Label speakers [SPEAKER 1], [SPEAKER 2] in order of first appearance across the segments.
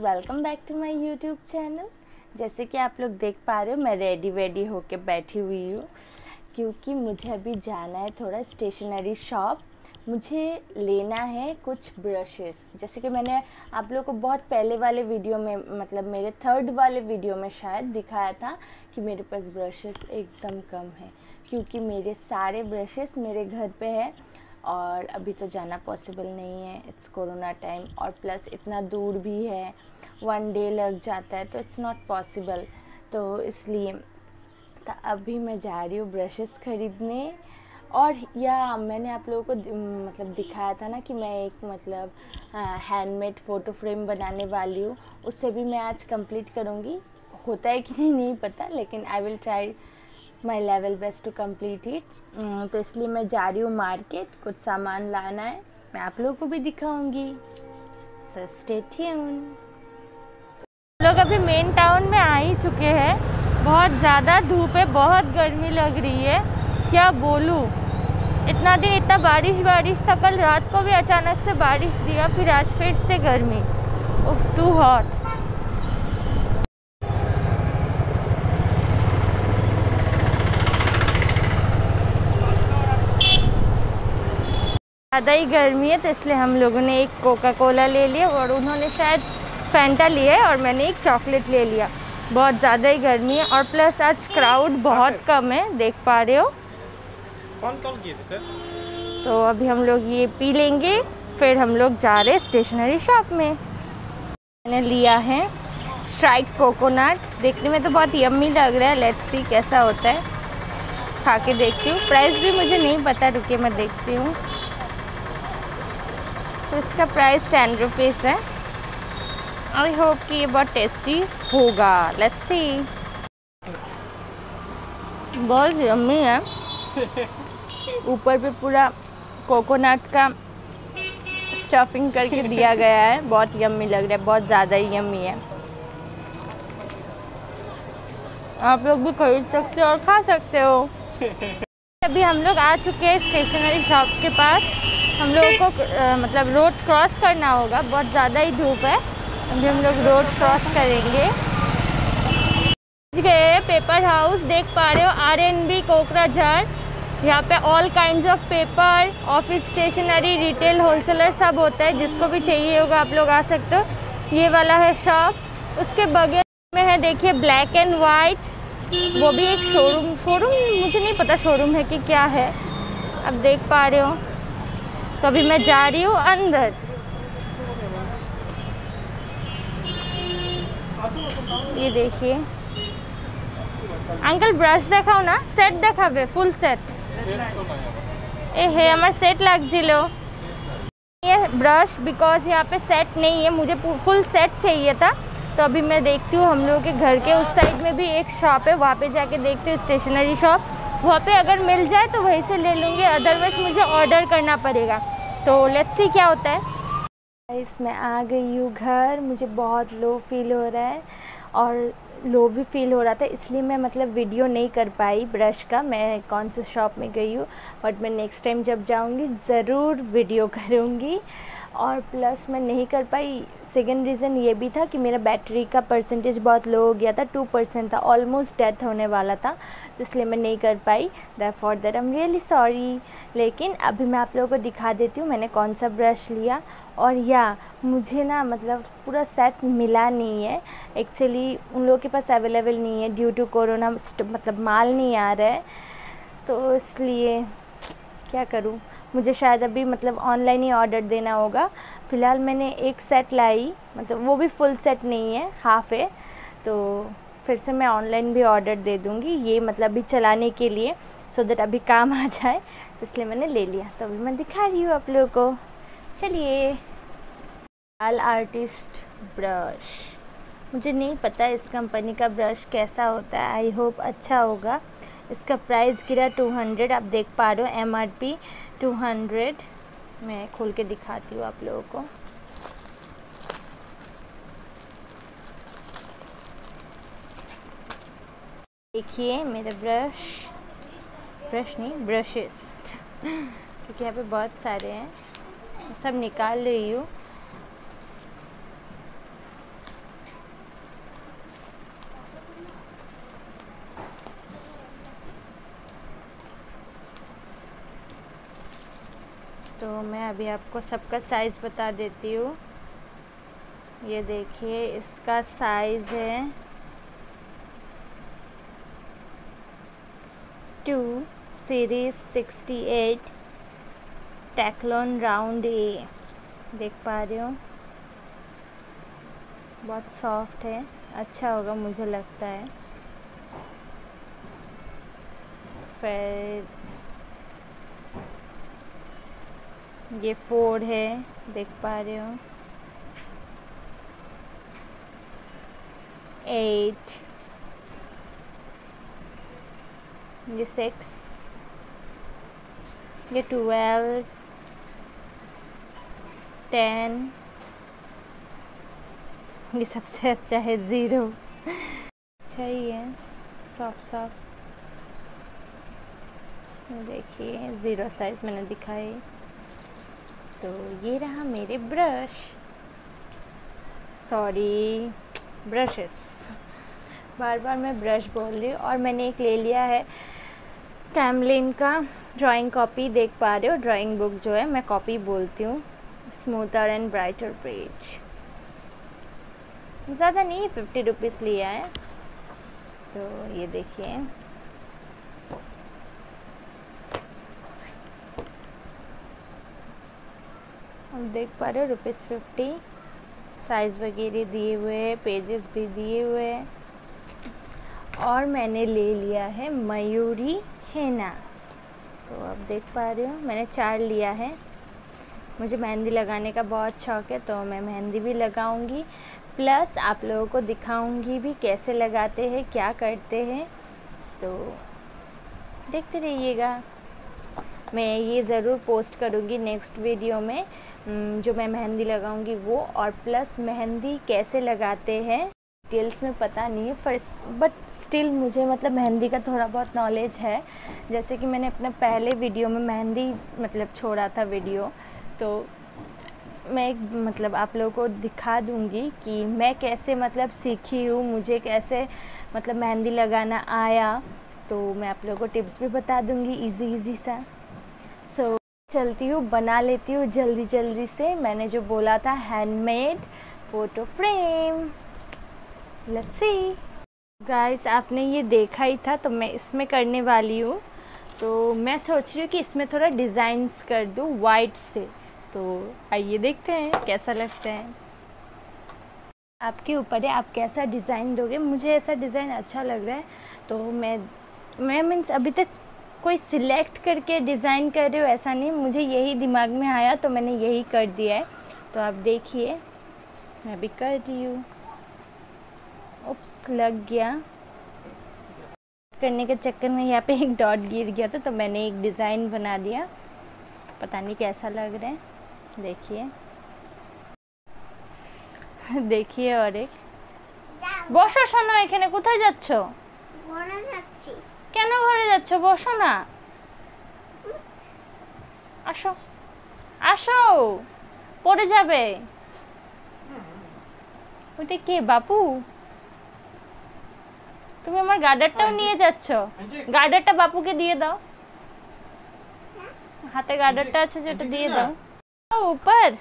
[SPEAKER 1] Welcome back to my YouTube channel जैसे कि आप लोग देख पा रहे हो, मैं रेडी वेडी होके बैठी हुई हूँ, क्योंकि मुझे अभी जाना है थोड़ा स्टेशनरी शॉप मुझे लेना है कुछ ब्रशेस जैसे कि मैंने आप लोगों को बहुत पहले वाले वीडियो में मतलब मेरे थर्ड वाले वीडियो में शायद दिखाया था कि मेरे पास ब्रशेस एकदम कम है, क्योंकि मेरे सारे ब्रशेस मेरे घर पे है और अभी तो जाना पॉसिबल नहीं है। इट्स कोरोना टाइम और प्लस इतना दूर भी है। वन डे लग जाता है तो इट्स नॉट पॉसिबल तो इसलिए तो अभी मैं जा रही हूँ ब्रशेस ख़रीदने और या मैंने आप लोगों को मतलब दिखाया था ना कि मैं एक मतलब हैंडमेड फ़ोटो फ्रेम बनाने वाली हूँ, उससे भी मैं आज कंप्लीट करूँगी। होता है कि नहीं नहीं पता, लेकिन I will try my level best to complete it तो इसलिए मैं जा रही हूँ मार्केट कुछ सामान लाना है, मैं आप लोगों को भी दिखाऊँगी। सो स्टे
[SPEAKER 2] लोग अभी मेन टाउन में आ ही चुके हैं। बहुत ज़्यादा धूप है, बहुत गर्मी लग रही है। क्या बोलूँ? इतना दिन इतना बारिश बारिश था, कल रात को भी अचानक से बारिश दिया, फिर आज फिर से गर्मी। उफ टू हॉट ज़्यादा ही गर्मी है तो इसलिए हम लोगों ने एक कोका कोला ले लिया और उन्होंने शायद फैंटा लिया है और मैंने एक चॉकलेट ले लिया। बहुत ज़्यादा ही गर्मी है और प्लस आज क्राउड बहुत कम है देख पा रहे हो।
[SPEAKER 3] कौन कॉल किए थे सर
[SPEAKER 2] तो अभी हम लोग ये पी लेंगे फिर हम लोग जा रहे स्टेशनरी शॉप में। मैंने लिया है स्ट्राइक कोकोनट देखने में तो बहुत यम्मी लग रहा है लेट्स सी कैसा होता है। खा के देखती हूँ। प्राइस भी मुझे नहीं पता रुके मैं देखती हूँ। तो इसका प्राइस टेन रुपीज़ है। आई होप कि ये बहुत टेस्टी होगा. लेट्स सी बहुत यम्मी है. ऊपर पे पूरा कोकोनट का स्टफिंग करके दिया गया है. बहुत यम्मी लग रहा है. बहुत ज़्यादा ही यम्मी है. आप लोग भी खरीद सकते हो और खा सकते हो. अभी हम लोग आ चुके हैं स्टेशनरी शॉप के पास. हम लोगों को आ, मतलब रोड क्रॉस करना होगा. बहुत ज़्यादा ही धूप है. अभी हम लोग रोड क्रॉस करेंगे। गए पेपर हाउस देख पा रहे हो आर एन बी कोकराझार यहाँ पे all kind of paper office stationery retail wholesaler सब होता है। जिसको भी चाहिए होगा आप लोग आ सकते हो। ये वाला है शॉप उसके बगल में है, देखिए ब्लैक एंड वाइट वो भी एक शोरूम शोरूम मुझे नहीं पता शोरूम है कि क्या है। अब देख पा रहे हो। तो अभी मैं जा रही हूँ अंदर। ये देखिए। अंकल ब्रश देखाओ ना। सेट देखाबे फुल सेट ए, है हमार सेट लग जिलो। ये ब्रश बिकॉज़ यहाँ पे सेट नहीं है, मुझे फुल सेट चाहिए था। तो अभी मैं देखती हूँ, हम लोगों के घर के उस साइड में भी एक शॉप है, वहाँ पे जाके देखती हूँ स्टेशनरी शॉप वहाँ पे अगर मिल जाए तो वहीं से ले लूँगी अदरवाइज़ मुझे ऑर्डर करना पड़ेगा। तो लेट्स सी क्या होता है।
[SPEAKER 1] इसमें आ गई हूँ घर। मुझे बहुत लो फील हो रहा है और लो भी फील हो रहा था, इसलिए मैं मतलब वीडियो नहीं कर पाई ब्रश का। मैं कौन से शॉप में गई हूँ बट मैं नेक्स्ट टाइम जब जाऊँगी, ज़रूर वीडियो करूँगी। और प्लस मैं नहीं कर पाई। सेकेंड रीज़न ये भी था कि मेरा बैटरी का परसेंटेज बहुत लो हो गया था टू परसेंट था ऑलमोस्ट डेथ होने वाला था तो इसलिए मैं नहीं कर पाई। That for that I am really sorry लेकिन अभी मैं आप लोगों को दिखा देती हूँ, मैंने कौन सा ब्रश लिया। और या मुझे ना मतलब पूरा सेट मिला नहीं है। एक्चुअली उन लोगों के पास अवेलेबल नहीं है ड्यू टू कोरोना मतलब माल नहीं आ रहा है। तो इसलिए क्या करूँ? मुझे शायद अभी मतलब ऑनलाइन ही ऑर्डर देना होगा। फ़िलहाल मैंने एक सेट लाई मतलब वो भी फुल सेट नहीं है हाफ़ है। तो फिर से मैं ऑनलाइन भी ऑर्डर दे दूँगी, ये मतलब अभी चलाने के लिए सो so दैट अभी काम आ जाए। तो इसलिए मैंने ले लिया। तो अभी मैं दिखा रही हूँ आप लोगों को। चलिए। लाल आर्टिस्ट ब्रश मुझे नहीं पता इस कंपनी का ब्रश कैसा होता है। आई होप अच्छा होगा। इसका प्राइस गिरा टू हंड्रेड आप देख पा रहे हो M R P two hundred मैं खोल के दिखाती हूँ आप लोगों को। देखिए मेरा ब्रश ब्रश नहीं ब्रशेस क्योंकि यहाँ पे बहुत सारे हैं, सब निकाल रही हूँ तो मैं अभी आपको सबका साइज़ बता देती हूँ। ये देखिए, इसका साइज़ है two series sixty eight taklon round ए देख पा रहे हो। बहुत सॉफ्ट है। अच्छा होगा मुझे लगता है। फिर ये फोर है, देख पा रहे हो। एट ये सिक्स ये ट्वेल्व टेन ये सबसे अच्छा है ज़ीरो अच्छा ही है सॉफ्ट सॉफ्ट देखिए ज़ीरो साइज़ मैंने दिखाई। तो ये रहा मेरे ब्रश। सॉरी ब्रशेस बार बार मैं ब्रश बोल रही हूँ और मैंने एक ले लिया है कैमलिन का ड्राइंग कॉपी देख पा रहे हो? ड्राइंग बुक जो है, मैं कॉपी बोलती हूँ। स्मूथर एंड ब्राइटर पेज ज़्यादा नहीं फिफ्टी रुपीज़ लिया है। तो ये देखिए। देख पा रहे हो रुपीज़ फिफ्टी साइज़ वगैरह दिए हुए हैं पेजेस भी दिए हुए हैं। और मैंने ले लिया है मयूरी हेना तो आप देख पा रहे हो, मैंने चार लिया है। मुझे मेहंदी लगाने का बहुत शौक़ है तो मैं मेहंदी भी लगाऊँगी। प्लस आप लोगों को दिखाऊँगी भी कैसे लगाते हैं, क्या करते हैं। तो देखते रहिएगा। मैं ये ज़रूर पोस्ट करूँगी नेक्स्ट वीडियो में। जो मैं मेहंदी लगाऊँगी वो, और प्लस मेहंदी कैसे लगाते हैं डिटेल्स में पता नहीं है, पर बट स्टिल मुझे मतलब मेहंदी का थोड़ा बहुत नॉलेज है। जैसे कि मैंने अपने पहले वीडियो में मेहंदी मतलब छोड़ा था वीडियो तो मैं एक मतलब आप लोगों को दिखा दूँगी कि मैं कैसे मतलब सीखी हूँ, मुझे कैसे मतलब मेहंदी लगाना आया तो मैं आप लोगों को टिप्स भी बता दूँगी इजी इजी सा। चलती हूँ, बना लेती हूँ जल्दी जल्दी से। मैंने जो बोला था handmade photo frame let's see guys आपने ये देखा ही था तो मैं इसमें करने वाली हूँ। तो मैं सोच रही हूँ कि इसमें थोड़ा डिज़ाइंस कर दूँ वाइट से। तो आइए देखते हैं, कैसा लगता है? आपके ऊपर है, आप कैसा डिज़ाइन दोगे? मुझे ऐसा डिज़ाइन अच्छा लग रहा है। तो मैं मैं मीन्स अभी तक कोई सिलेक्ट करके डिज़ाइन कर रही हूँ ऐसा नहीं मुझे यही दिमाग में आया तो मैंने यही कर दिया है तो आप देखिए मैं भी कर रही हूँ उप्स लग गया करने के चक्कर में यहाँ पे एक डॉट गिर गया था तो मैंने एक डिज़ाइन बना दिया पता नहीं कैसा लग रहा है देखिए দেখিয়ে অনেক বসো শোনো এখানে কোথায় যাচ্ছ কেন ঘরে যাচ্ছ বসো না আসো আসো পড়ে যাবে ওইটা কে বাপু তুমি আমার গার্ডারটাও নিয়ে যাচ্ছ গার্ডারটা বাপুকে দিয়ে দাও হাতে গার্ডারটা আছে যেটা দিয়ে দাও ऊपर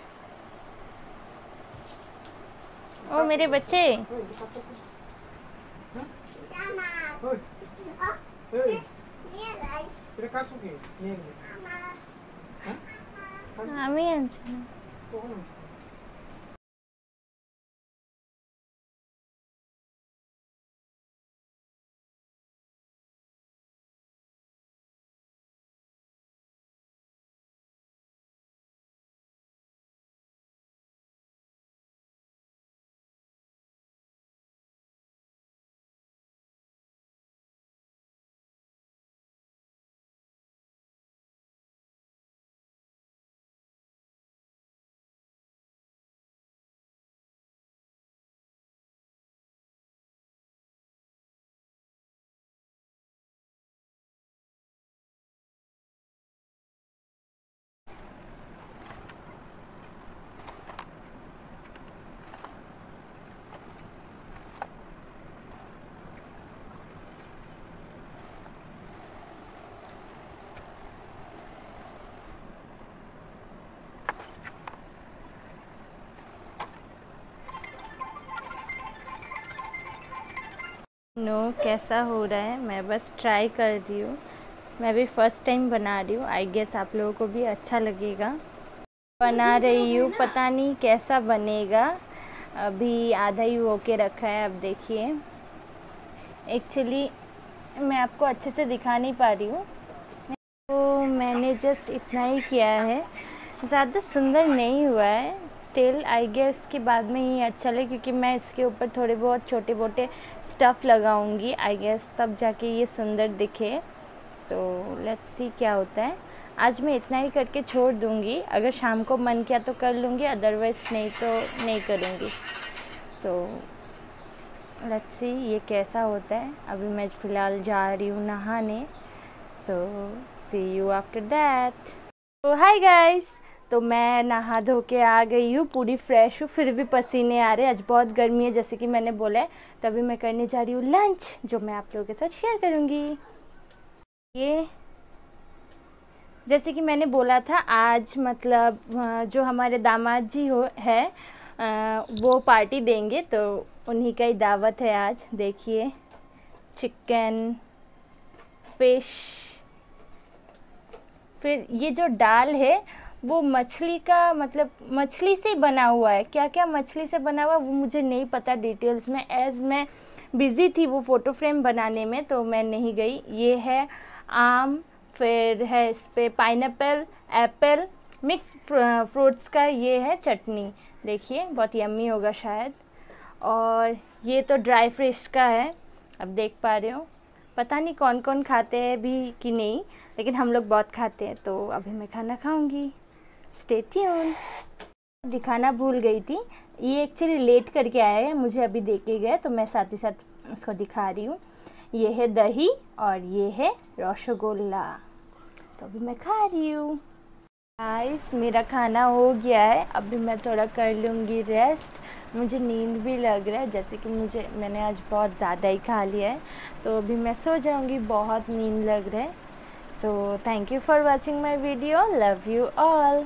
[SPEAKER 1] ओ मेरे बच्चे আমি আনছি না नो कैसा हो रहा है मैं बस ट्राई कर रही हूँ। मैं भी फ़र्स्ट टाइम बना रही हूँ आई गेस आप लोगों को भी अच्छा लगेगा। बना रही हूँ पता नहीं कैसा बनेगा। अभी आधा ही होके रखा है अब देखिए। एक्चुअली मैं आपको अच्छे से दिखा नहीं पा रही हूँ। तो मैंने जस्ट इतना ही किया है। ज़्यादा सुंदर नहीं हुआ है। स्टिल आई गेस के बाद में ही अच्छा लगे क्योंकि मैं इसके ऊपर थोड़े बहुत छोटे मोटे स्टफ़ लगाऊँगी आई गेस तब जाके ये सुंदर दिखे। तो लेट्स सी क्या होता है। आज मैं इतना ही करके छोड़ दूँगी। अगर शाम को मन किया तो कर लूँगी अदरवाइज़ नहीं तो नहीं करूँगी। सो लेट्स सी ये कैसा होता है। अभी मैं फ़िलहाल जा रही हूँ नहाने। So see you after that तो गाइस तो मैं नहा धो के आ गई हूँ, पूरी फ्रेश हूँ, फिर भी पसीने आ रहे आज बहुत गर्मी है, जैसे कि मैंने बोला है। तभी मैं करने जा रही हूँ लंच जो मैं आप लोगों के साथ शेयर करूँगी। ये जैसे कि मैंने बोला था, आज मतलब जो हमारे दामाद जी हो, है वो पार्टी देंगे तो उन्हीं का ही दावत है आज। देखिए चिकन फ़िश फिर ये जो दाल है वो मछली का मतलब मछली से बना हुआ है। क्या क्या मछली से बना हुआ वो मुझे नहीं पता डिटेल्स में। एज़ मैं बिज़ी थी वो फ़ोटो फ्रेम बनाने में तो मैं नहीं गई। ये है आम, फिर है इस पर पाइन एप्पल मिक्स फ्रूट्स का ये है चटनी। देखिए, बहुत यम्मी होगा शायद। और ये तो ड्राई फ्रेश का है अब देख पा रहे हो। पता नहीं कौन कौन खाते हैं भी कि नहीं, लेकिन हम लोग बहुत खाते हैं तो अभी मैं खाना खाऊँगी। स्टे ट्यून दिखाना भूल गई थी। ये एक्चुअली लेट करके आया है, मुझे अभी दे के गया तो मैं साथ ही साथ उसको दिखा रही हूँ। ये है दही और ये है रसगुल्ला। तो अभी मैं खा रही हूँ। गाइस मेरा खाना हो गया है। अभी मैं थोड़ा कर लूँगी रेस्ट मुझे नींद भी लग रहा है, जैसे कि मुझे, मैंने आज बहुत ज़्यादा ही खा लिया है। तो अभी मैं सो जाऊँगी, बहुत नींद लग रहा है। So thank you for watching my video love you all.